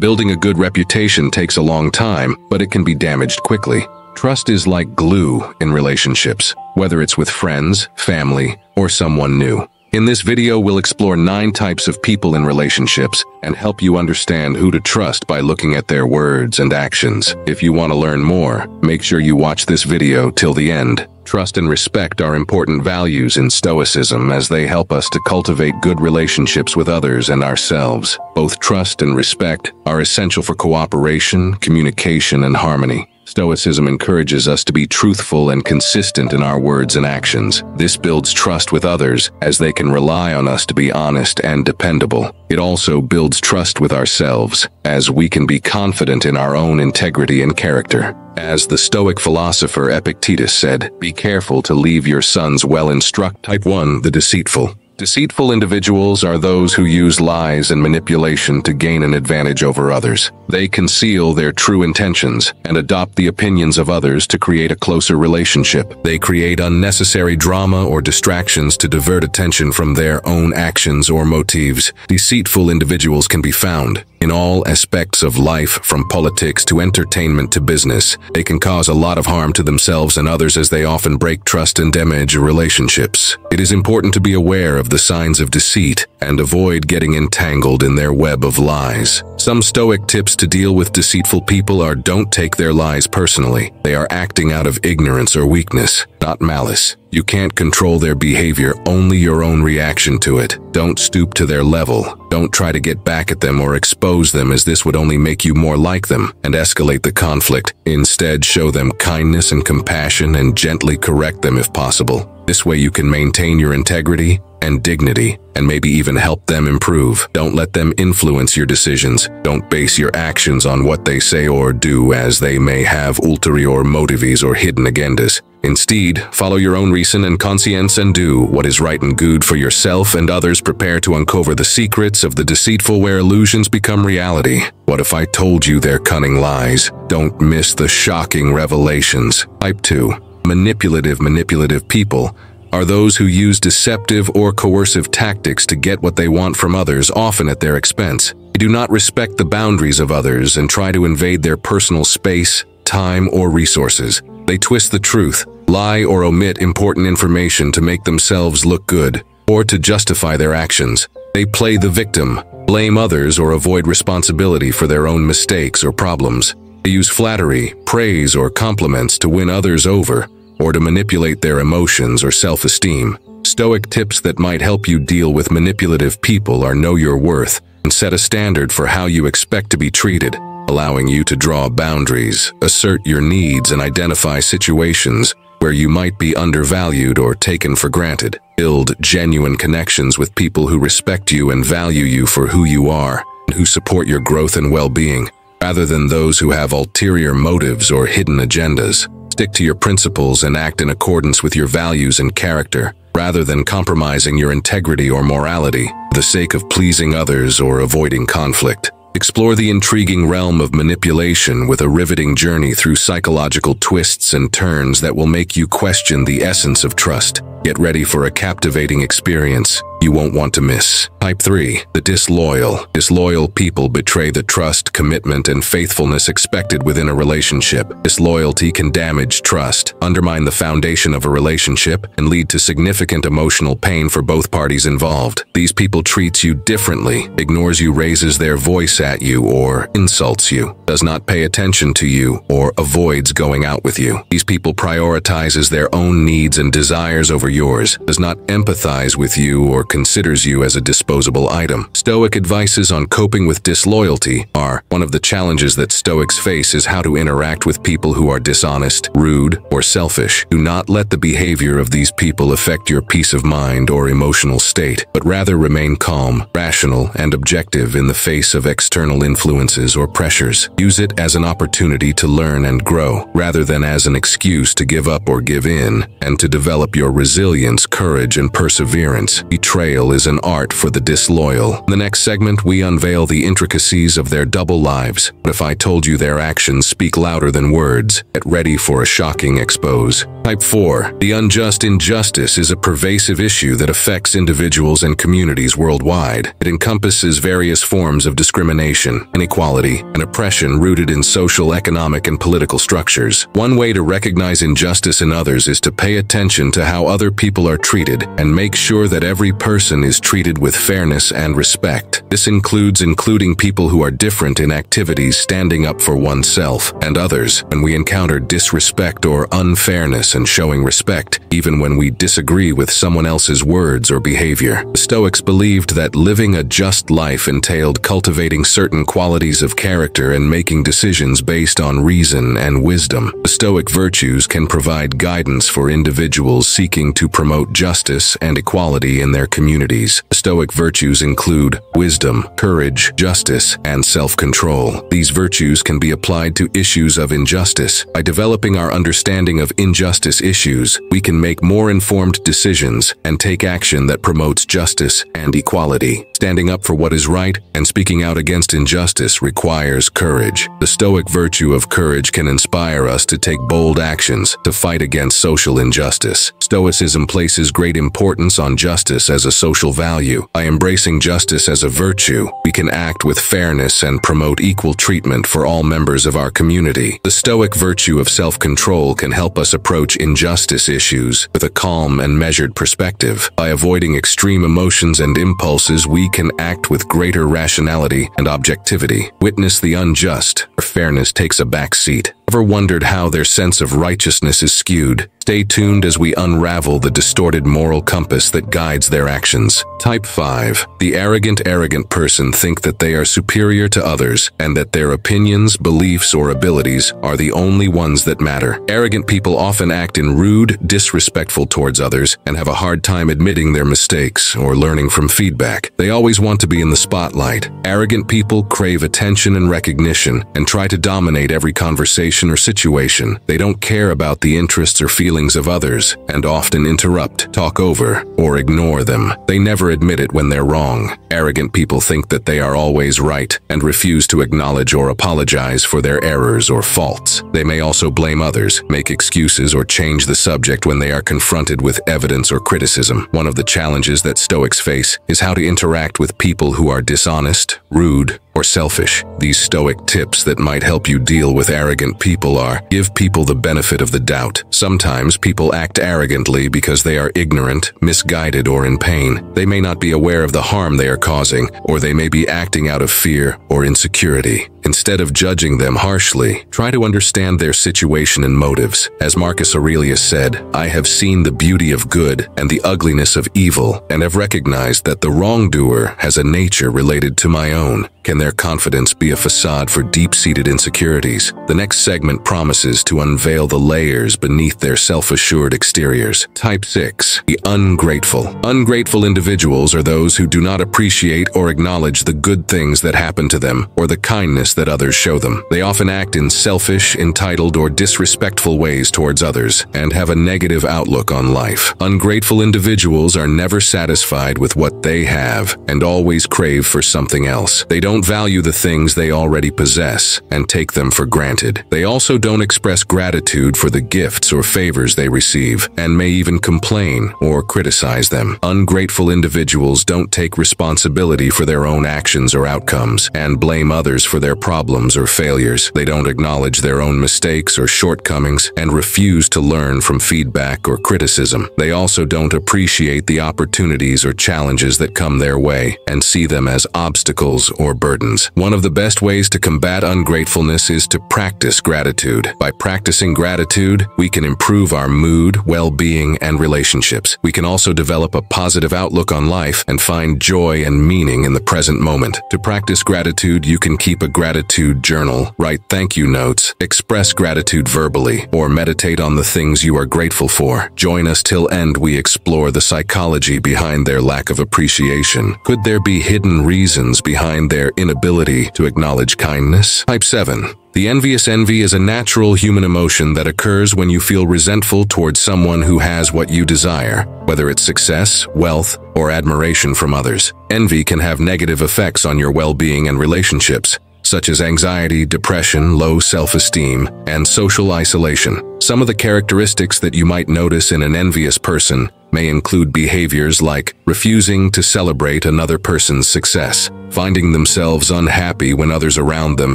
Building a good reputation takes a long time, but it can be damaged quickly. Trust is like glue in relationships, whether it's with friends, family, or someone new. In this video, we'll explore nine types of people in relationships and help you understand who to trust by looking at their words and actions. If you want to learn more, make sure you watch this video till the end. Trust and respect are important values in Stoicism as they help us to cultivate good relationships with others and ourselves. Both trust and respect are essential for cooperation, communication, and harmony. Stoicism encourages us to be truthful and consistent in our words and actions. This builds trust with others as they can rely on us to be honest and dependable. It also builds trust with ourselves as we can be confident in our own integrity and character. As the Stoic philosopher Epictetus said, be careful to leave your sons well instructed. Type 1. The deceitful. Deceitful individuals are those who use lies and manipulation to gain an advantage over others. They conceal their true intentions and adopt the opinions of others to create a closer relationship. They create unnecessary drama or distractions to divert attention from their own actions or motives. Deceitful individuals can be found in all aspects of life, from politics to entertainment to business. They can cause a lot of harm to themselves and others as they often break trust and damage relationships. It is important to be aware of the signs of deceit and avoid getting entangled in their web of lies. Some stoic tips to deal with deceitful people are don't take their lies personally. They are acting out of ignorance or weakness, not malice. You can't control their behavior, only your own reaction to it. Don't stoop to their level. Don't try to get back at them or expose them as this would only make you more like them and escalate the conflict. Instead, show them kindness and compassion and gently correct them if possible. This way you can maintain your integrity and dignity, and maybe even help them improve. Don't let them influence your decisions. Don't base your actions on what they say or do as they may have ulterior motives or hidden agendas. Instead, follow your own reason and conscience and do what is right and good for yourself and others. Prepare to uncover the secrets of the deceitful where illusions become reality. What if I told you their cunning lies? Don't miss the shocking revelations. Type 2. Manipulative manipulative people are those who use deceptive or coercive tactics to get what they want from others, often at their expense. They do not respect the boundaries of others and try to invade their personal space, time, or resources. They twist the truth, lie or omit important information to make themselves look good, or to justify their actions. They play the victim, blame others or avoid responsibility for their own mistakes or problems. They use flattery, praise, or compliments to win others over, or to manipulate their emotions or self-esteem. Stoic tips that might help you deal with manipulative people are know your worth and set a standard for how you expect to be treated, allowing you to draw boundaries, assert your needs, and identify situations where you might be undervalued or taken for granted. Build genuine connections with people who respect you and value you for who you are, and who support your growth and well-being, rather than those who have ulterior motives or hidden agendas. Stick to your principles and act in accordance with your values and character, rather than compromising your integrity or morality for the sake of pleasing others or avoiding conflict. Explore the intriguing realm of manipulation with a riveting journey through psychological twists and turns that will make you question the essence of trust. Get ready for a captivating experience you won't want to miss. Type 3. The disloyal. Disloyal people betray the trust, commitment, and faithfulness expected within a relationship. Disloyalty can damage trust, undermine the foundation of a relationship, and lead to significant emotional pain for both parties involved. These people treats you differently, ignores you, raises their voice at you, or insults you, does not pay attention to you, or avoids going out with you. These people prioritizes their own needs and desires over yours, does not empathize with you or considers you as a disposable item. Stoic advices on coping with disloyalty are one of the challenges that Stoics face is how to interact with people who are dishonest, rude, or selfish. Do not let the behavior of these people affect your peace of mind or emotional state, but rather remain calm, rational, and objective in the face of external influences or pressures. Use it as an opportunity to learn and grow, rather than as an excuse to give up or give in, and to develop your resilience resilience, courage, and perseverance. Betrayal is an art for the disloyal. In the next segment, we unveil the intricacies of their double lives. But if I told you their actions speak louder than words, get ready for a shocking expose. Type 4. The unjust injustice is a pervasive issue that affects individuals and communities worldwide. It encompasses various forms of discrimination, inequality, and oppression rooted in social, economic, and political structures. One way to recognize injustice in others is to pay attention to how other people are treated and make sure that every person is treated with fairness and respect. This includes including people who are different in activities standing up for oneself and others when we encounter disrespect or unfairness and showing respect, even when we disagree with someone else's words or behavior. The Stoics believed that living a just life entailed cultivating certain qualities of character and making decisions based on reason and wisdom. The Stoic virtues can provide guidance for individuals seeking to promote justice and equality in their communities. Stoic virtues include wisdom, courage, justice, and self-control. These virtues can be applied to issues of injustice. By developing our understanding of injustice issues, we can make more informed decisions and take action that promotes justice and equality. Standing up for what is right and speaking out against injustice requires courage. The Stoic virtue of courage can inspire us to take bold actions to fight against social injustice. Stoicism places great importance on justice as a social value. By embracing justice as a virtue, we can act with fairness and promote equal treatment for all members of our community. The Stoic virtue of self-control can help us approach injustice issues with a calm and measured perspective. By avoiding extreme emotions and impulses, we can act with greater rationality and objectivity. Witness the unjust, where fairness takes a back seat. Ever wondered how their sense of righteousness is skewed? Stay tuned as we unravel the distorted moral compass that guides their actions. Type 5. The arrogant, arrogant person think that they are superior to others and that their opinions, beliefs, or abilities are the only ones that matter. Arrogant people often act in rude, disrespectful towards others and have a hard time admitting their mistakes or learning from feedback. They always want to be in the spotlight. Arrogant people crave attention and recognition and try to dominate every conversation or situation. They don't care about the interests or feelings of others and often interrupt, talk over, or ignore them. They never admit it when they're wrong. Arrogant people think that they are always right and refuse to acknowledge or apologize for their errors or faults. They may also blame others, make excuses, or change the subject when they are confronted with evidence or criticism. One of the challenges that Stoics face is how to interact with people who are dishonest, rude, or selfish. These stoic tips that might help you deal with arrogant people are give people the benefit of the doubt. Sometimes people act arrogantly because they are ignorant, misguided, or in pain. They may not be aware of the harm they are causing, or they may be acting out of fear or insecurity. Instead of judging them harshly, try to understand their situation and motives. As Marcus Aurelius said, I have seen the beauty of good and the ugliness of evil, and have recognized that the wrongdoer has a nature related to my own own. Can their confidence be a facade for deep-seated insecurities? The next segment promises to unveil the layers beneath their self-assured exteriors. Type 6. The ungrateful. Ungrateful individuals are those who do not appreciate or acknowledge the good things that happen to them or the kindness that others show them. They often act in selfish, entitled, or disrespectful ways towards others and have a negative outlook on life. Ungrateful individuals are never satisfied with what they have and always crave for something else. They don't value the things they already possess and take them for granted. They also don't express gratitude for the gifts or favors they receive and may even complain or criticize them. Ungrateful individuals don't take responsibility for their own actions or outcomes and blame others for their problems or failures. They don't acknowledge their own mistakes or shortcomings and refuse to learn from feedback or criticism. They also don't appreciate the opportunities or challenges that come their way and see them as obstacles or burdens. One of the best ways to combat ungratefulness is to practice gratitude. By practicing gratitude, we can improve our mood, well-being, and relationships. We can also develop a positive outlook on life and find joy and meaning in the present moment. To practice gratitude, you can keep a gratitude journal, write thank you notes, express gratitude verbally, or meditate on the things you are grateful for. Join us till end we explore the psychology behind their lack of appreciation. Could there be hidden reasons behind their inability to acknowledge kindness? Type 7. The envious envy is a natural human emotion that occurs when you feel resentful towards someone who has what you desire, whether it's success, wealth, or admiration from others. Envy can have negative effects on your well-being and relationships, such as anxiety, depression, low self-esteem, and social isolation. Some of the characteristics that you might notice in an envious person may include behaviors like refusing to celebrate another person's success, finding themselves unhappy when others around them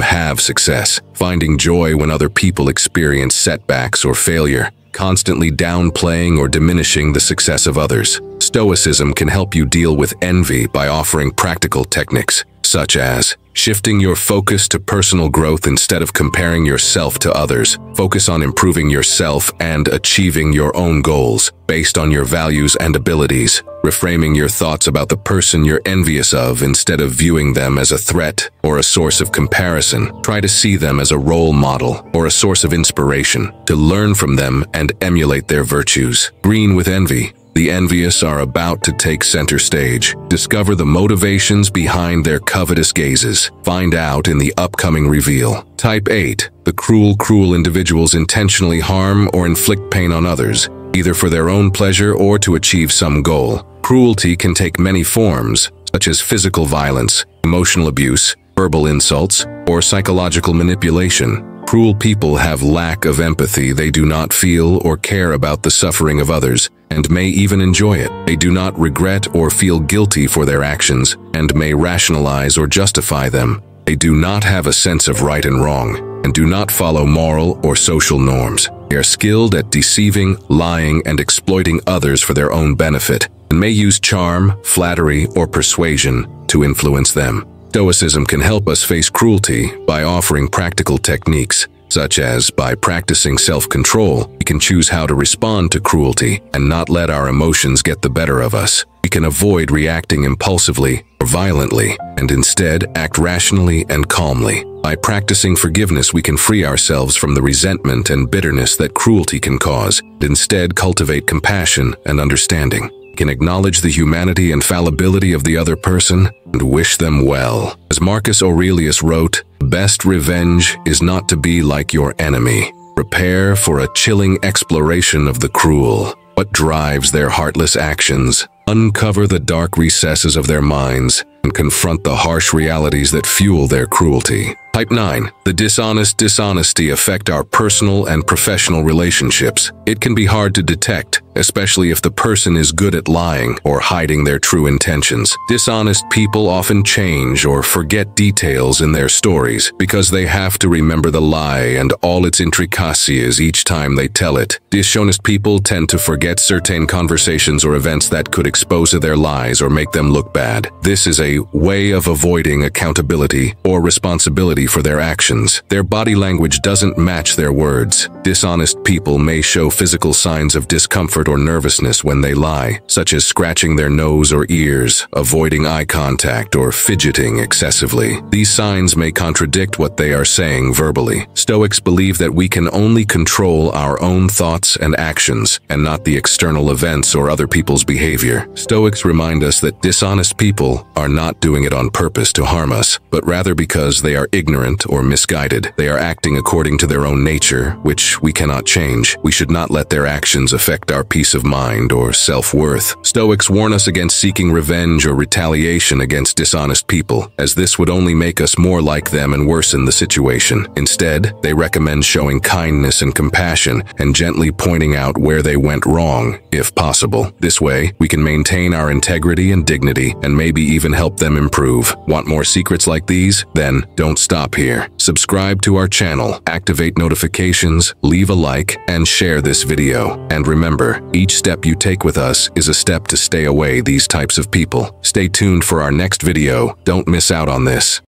have success, finding joy when other people experience setbacks or failure, constantly downplaying or diminishing the success of others. Stoicism can help you deal with envy by offering practical techniques, such as shifting your focus to personal growth instead of comparing yourself to others. Focus on improving yourself and achieving your own goals based on your values and abilities. Reframing your thoughts about the person you're envious of instead of viewing them as a threat or a source of comparison. Try to see them as a role model or a source of inspiration to learn from them and emulate their virtues. Green with envy. The envious are about to take center stage. Discover the motivations behind their covetous gazes. Find out in the upcoming reveal. Type 8. The cruel, cruel individuals intentionally harm or inflict pain on others, either for their own pleasure or to achieve some goal. Cruelty can take many forms, such as physical violence, emotional abuse, verbal insults, or psychological manipulation. Cruel people have lack of empathy. They do not feel or care about the suffering of others and may even enjoy it. They do not regret or feel guilty for their actions and may rationalize or justify them. They do not have a sense of right and wrong and do not follow moral or social norms. They are skilled at deceiving, lying, and exploiting others for their own benefit and may use charm, flattery, or persuasion to influence them. Stoicism can help us face cruelty by offering practical techniques, such as by practicing self-control, we can choose how to respond to cruelty and not let our emotions get the better of us. We can avoid reacting impulsively or violently and instead act rationally and calmly. By practicing forgiveness, we can free ourselves from the resentment and bitterness that cruelty can cause, and instead cultivate compassion and understanding can acknowledge the humanity and fallibility of the other person and wish them well. As Marcus Aurelius wrote, best revenge is not to be like your enemy. Prepare for a chilling exploration of the cruel. What drives their heartless actions? Uncover the dark recesses of their minds and confront the harsh realities that fuel their cruelty. Type 9. The dishonest dishonesty affect our personal and professional relationships. It can be hard to detect, especially if the person is good at lying or hiding their true intentions. Dishonest people often change or forget details in their stories because they have to remember the lie and all its intricacies each time they tell it. Dishonest people tend to forget certain conversations or events that could expose their lies or make them look bad. This is a way of avoiding accountability or responsibility for their actions. Their body language doesn't match their words. Dishonest people may show physical signs of discomfort or nervousness when they lie, such as scratching their nose or ears, avoiding eye contact, or fidgeting excessively. These signs may contradict what they are saying verbally. Stoics believe that we can only control our own thoughts and actions, and not the external events or other people's behavior. Stoics remind us that dishonest people are not doing it on purpose to harm us, but rather because they are ignorant ignorant or misguided. They are acting according to their own nature, which we cannot change. We should not let their actions affect our peace of mind or self-worth. Stoics warn us against seeking revenge or retaliation against dishonest people, as this would only make us more like them and worsen the situation. Instead, they recommend showing kindness and compassion and gently pointing out where they went wrong, if possible. This way, we can maintain our integrity and dignity and maybe even help them improve. Want more secrets like these? Then don't stop here. Subscribe to our channel, activate notifications, leave a like, and share this video. And remember, each step you take with us is a step to stay away these types of people. Stay tuned for our next video. Don't miss out on this.